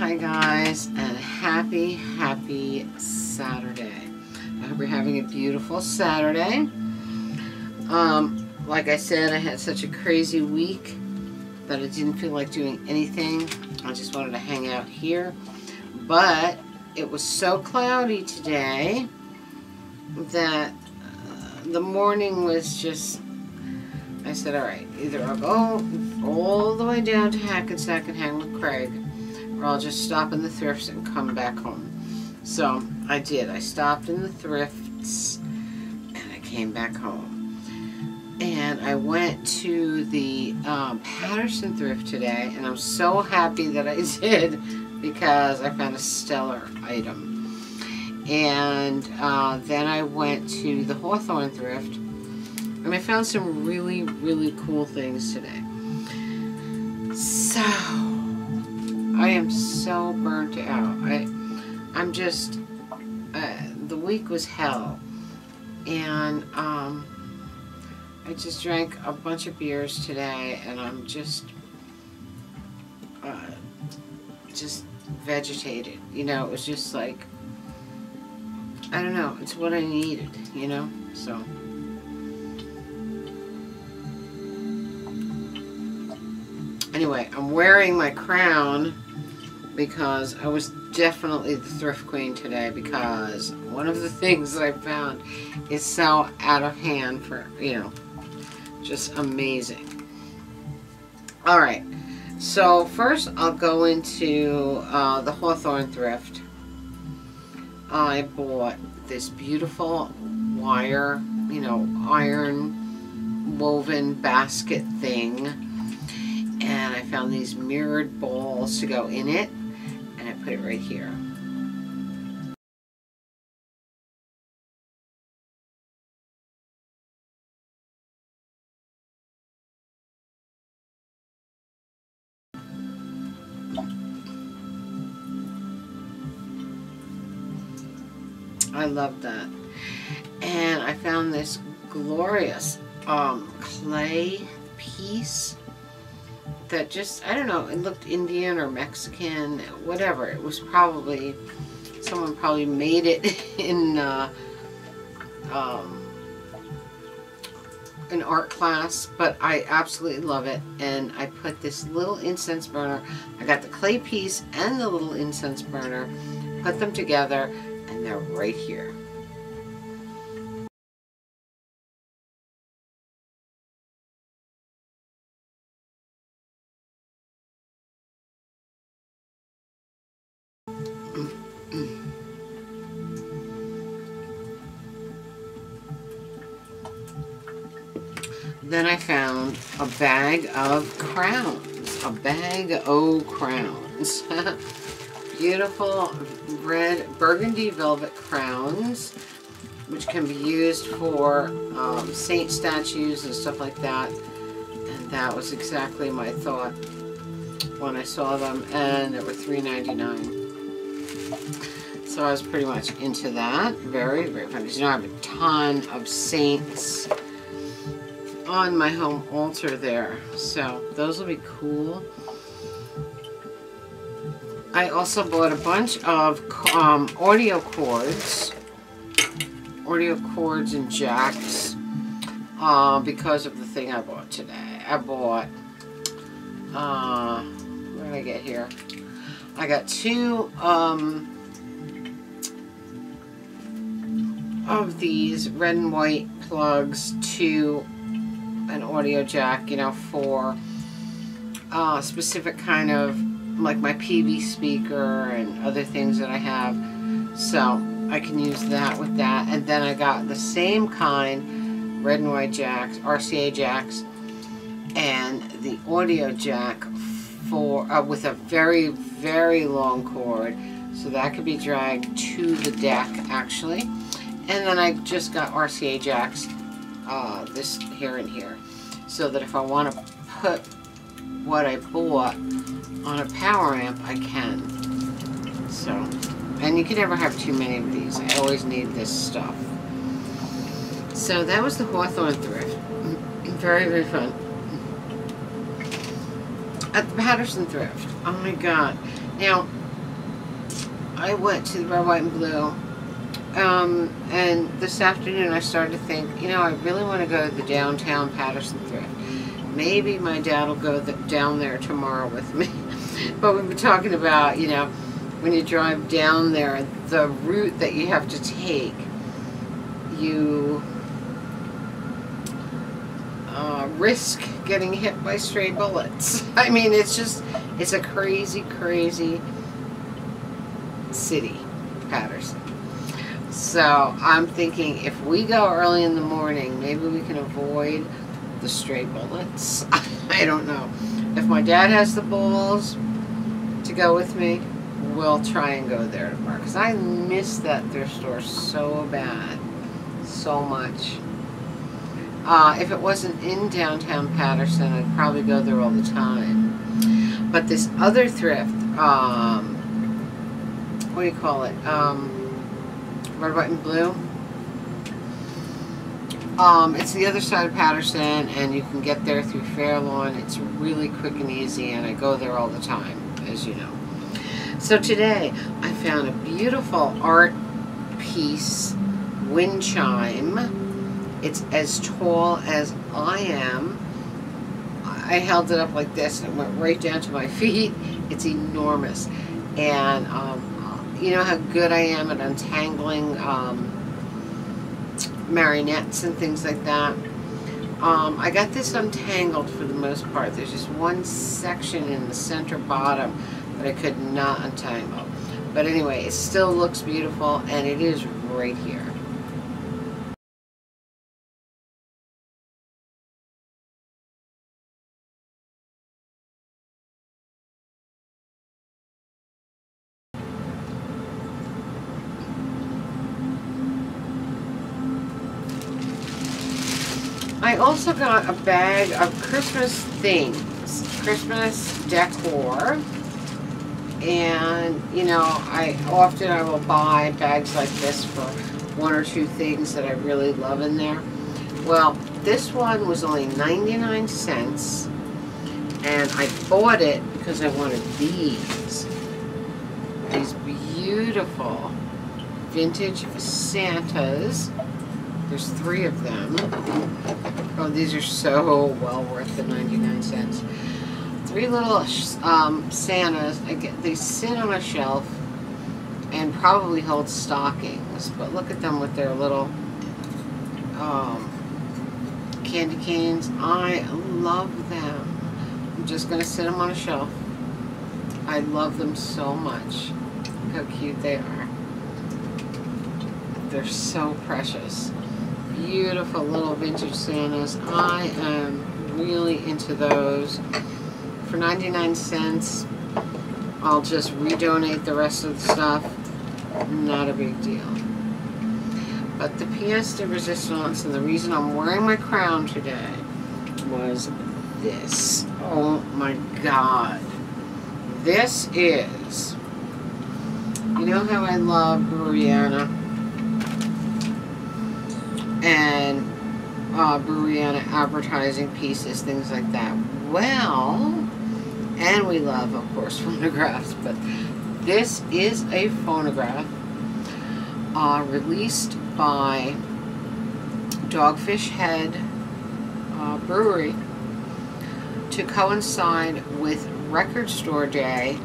Hi guys, and happy, happy Saturday. I hope you're having a beautiful Saturday. Um, like I said, I had such a crazy week that I didn't feel like doing anything. I just wanted to hang out here. But it was so cloudy today that uh, the morning was just, I said, all right, either I'll go all the way down to Hackensack and hang with Craig, or I'll just stop in the thrifts and come back home. So I did. I stopped in the thrifts and I came back home. And I went to the um, Paterson thrift today, and I'm so happy that I did because I found a stellar item. And uh, then I went to the Hawthorne thrift, and I found some really, really cool things today. So, I am so burnt out. I, I'm just, uh, the week was hell. And, um, I just drank a bunch of beers today, and I'm just, uh, just vegetated. You know, it was just like, I don't know, it's what I needed, you know? So. Anyway, I'm wearing my crown because I was definitely the thrift queen today because one of the things that I found is so out of hand for, you know, just amazing. All right, so first I'll go into uh, the Hawthorne thrift. I bought this beautiful wire, you know, iron woven basket thing. And I found these mirrored balls to go in it. And I put it right here. I love that. And I found this glorious um, clay piece that just, I don't know, it looked Indian or Mexican, whatever. It was probably, someone probably made it in uh, um, an art class, but I absolutely love it. And I put this little incense burner, I got the clay piece and the little incense burner, put them together, and they're right here. Found a bag of crowns. A bag o' crowns. Beautiful red burgundy velvet crowns, which can be used for um, saint statues and stuff like that. And that was exactly my thought when I saw them. And they were $3.99. So I was pretty much into that. Very, very fun. Because you know I have a ton of saints on my home altar there. So those will be cool. I also bought a bunch of um, audio cords. Audio cords and jacks. Uh, because of the thing I bought today. I bought, uh, did I get here? I got two, um, of these red and white plugs to an audio jack, you know, for a specific kind of, like my PV speaker and other things that I have. So I can use that with that. And then I got the same kind, red and white jacks, RCA jacks, and the audio jack for uh, with a very, very long cord. So that could be dragged to the deck, actually. And then I just got RCA jacks, uh, this here and here. So that if I want to put what I bought on a power amp, I can. So, and you can never have too many of these. I always need this stuff. So that was the Hawthorne thrift. Very, very fun. At the Paterson thrift. Oh my god. Now, I went to the red, white, and blue. Um, and this afternoon I started to think, you know, I really want to go to the downtown Paterson thrift. Maybe my dad will go the, down there tomorrow with me. but we've been talking about, you know, when you drive down there, the route that you have to take, you uh, risk getting hit by stray bullets. I mean, it's just, it's a crazy, crazy city, Paterson. So I'm thinking if we go early in the morning, maybe we can avoid the stray bullets. I don't know. If my dad has the balls to go with me, we'll try and go there tomorrow. Because I miss that thrift store so bad. So much. Uh, if it wasn't in downtown Paterson, I'd probably go there all the time. But this other thrift, um, what do you call it? Um, red, white, and blue. Um, it's the other side of Paterson, and you can get there through Fairlawn. It's really quick and easy, and I go there all the time, as you know. So today, I found a beautiful art piece wind chime. It's as tall as I am. I held it up like this, and it went right down to my feet. It's enormous. And um, you know how good I am at untangling um, marionettes and things like that. Um, I got this untangled for the most part. There's just one section in the center bottom that I could not untangle. But anyway, it still looks beautiful and it is right here. I also got a bag of Christmas things, Christmas decor. And, you know, I often I will buy bags like this for one or two things that I really love in there. Well, this one was only 99 cents. And I bought it because I wanted these. These beautiful vintage Santas. There's three of them. Oh, these are so well worth the 99 cents. Three little um, Santas. Get, they sit on a shelf and probably hold stockings. But look at them with their little um, candy canes. I love them. I'm just going to sit them on a shelf. I love them so much. Look how cute they are. They're so precious beautiful little vintage Santas. I am really into those. For 99 cents, I'll just redonate the rest of the stuff. Not a big deal. But the pièce de resistance, and the reason I'm wearing my crown today, was this. Oh my god. This is, you know how I love Breweriana? And uh, Breweriana advertising pieces, things like that. Well, and we love, of course, phonographs, but this is a phonograph uh, released by Dogfish Head uh, Brewery to coincide with Record Store Day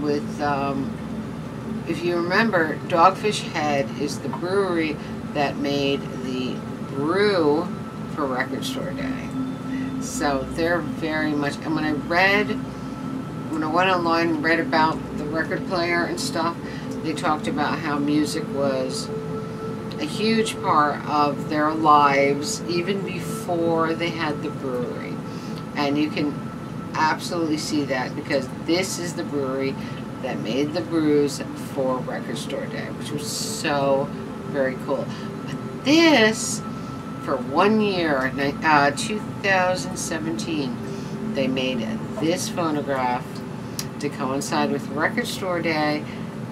with, um, if you remember, Dogfish Head is the brewery that made the brew for Record Store Day. So they're very much, and when I read, when I went online and read about the record player and stuff, they talked about how music was a huge part of their lives even before they had the brewery. And you can absolutely see that because this is the brewery that made the brews for Record Store Day, which was so very cool. But this, for one year, uh, 2017, they made this phonograph to coincide with Record Store Day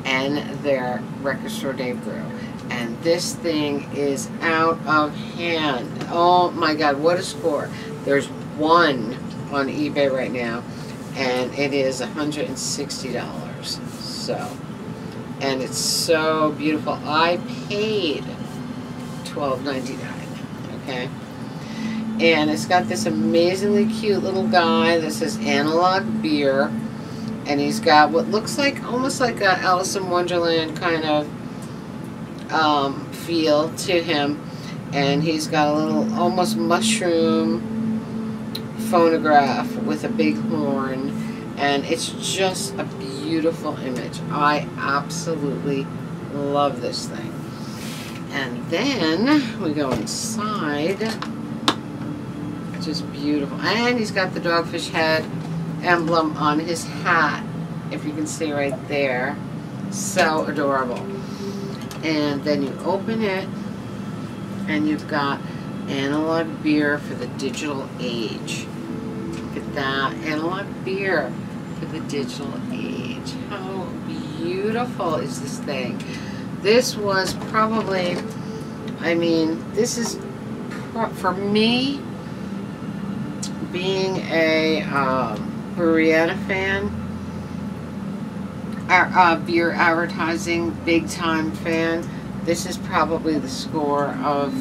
and their Record Store Day brew. And this thing is out of hand. Oh my god, what a score. There's one on eBay right now, and it is $160. So, and it's so beautiful. I paid $12.99, okay? And it's got this amazingly cute little guy that says Analog Beer, and he's got what looks like almost like a Alice in Wonderland kind of um, feel to him, and he's got a little almost mushroom phonograph with a big horn and it's just a beautiful image. I absolutely love this thing. And then we go inside. Just beautiful. And he's got the dogfish head emblem on his hat, if you can see right there. So adorable. And then you open it, and you've got analog beer for the digital age. Look at that. Analog beer for the digital age. Beautiful is this thing? This was probably, I mean, this is, for me, being a um, fan, our uh, beer advertising big time fan, this is probably the score of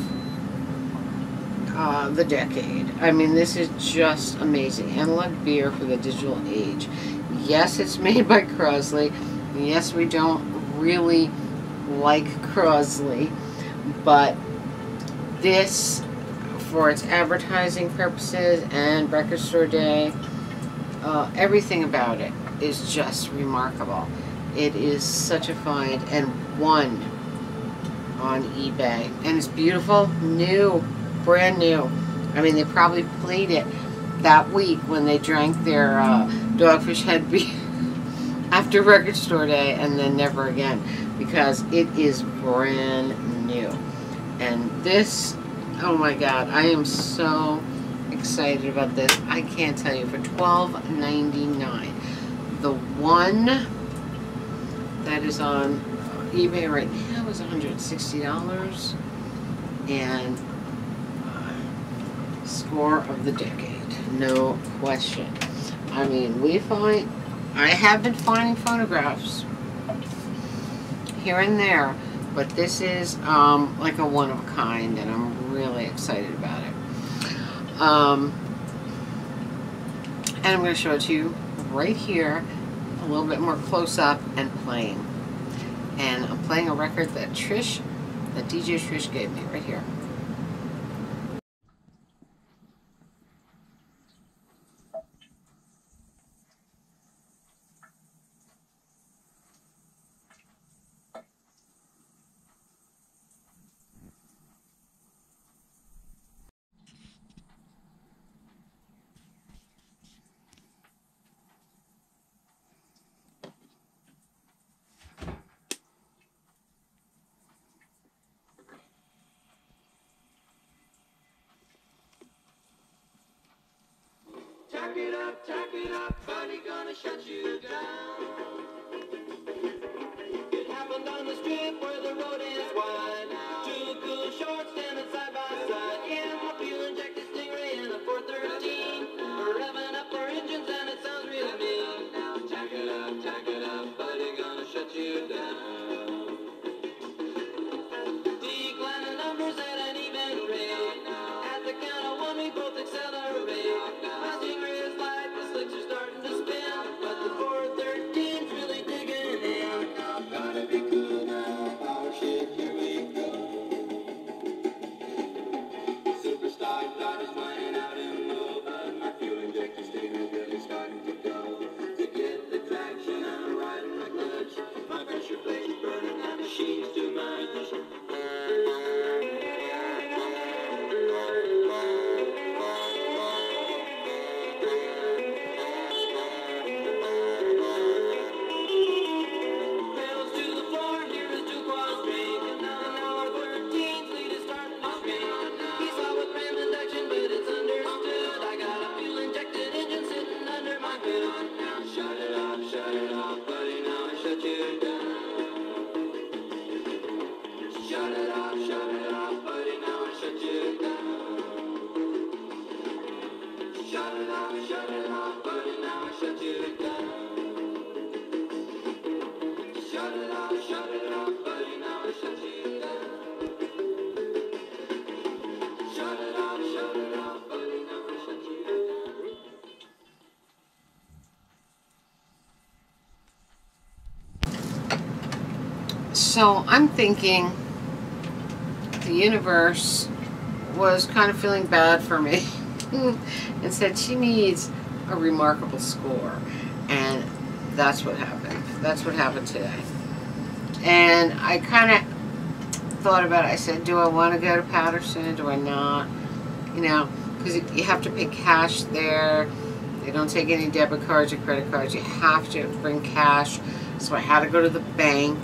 uh, the decade. I mean, this is just amazing. Analog beer for the digital age. Yes, it's made by Crosley. Yes, we don't really like Crosley, but this, for its advertising purposes and record store day, uh, everything about it is just remarkable. It is such a find and one on eBay. And it's beautiful, new brand new. I mean, they probably played it that week when they drank their uh, Dogfish Head beer after record store day and then never again because it is brand new. And this, oh my god, I am so excited about this. I can't tell you, for $12.99. The one that is on eBay right now is $160 and uh, score of the decade. No question. I mean, we find, I have been finding photographs here and there, but this is um, like a one of a kind, and I'm really excited about it. Um, and I'm going to show it to you right here, a little bit more close up and playing. And I'm playing a record that Trish, that DJ Trish gave me right here. Tack it up, buddy gonna shut you down. It happened on the strip where the road is wide. So I'm thinking the universe was kind of feeling bad for me and said she needs a remarkable score. And that's what happened. That's what happened today. And I kind of thought about it. I said, do I want to go to Paterson? Do I not? You know, because you have to pay cash there. They don't take any debit cards or credit cards. You have to bring cash. So I had to go to the bank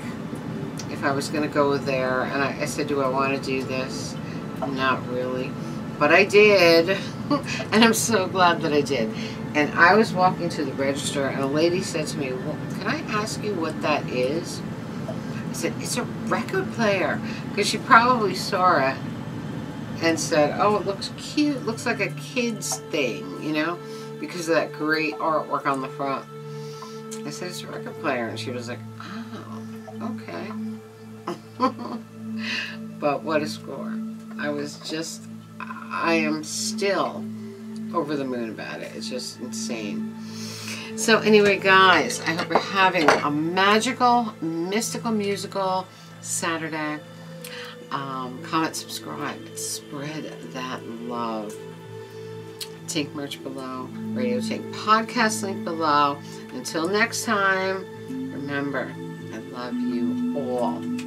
if I was going to go there. And I, I said, do I want to do this? Not really. But I did. and I'm so glad that I did. And I was walking to the register and a lady said to me, well, can I ask you what that is? I said, it's a record player. Because she probably saw it and said, oh, it looks cute. Looks like a kid's thing, you know, because of that great artwork on the front. I said, it's a record player. And she was like, oh, okay. but what a score. I was just, I am still over the moon about it. It's just insane. So anyway, guys, I hope you're having a magical, mystical, musical Saturday. Um, comment, subscribe, spread that love. Tink merch below, Radio Tink podcast link below. Until next time, remember, I love you all.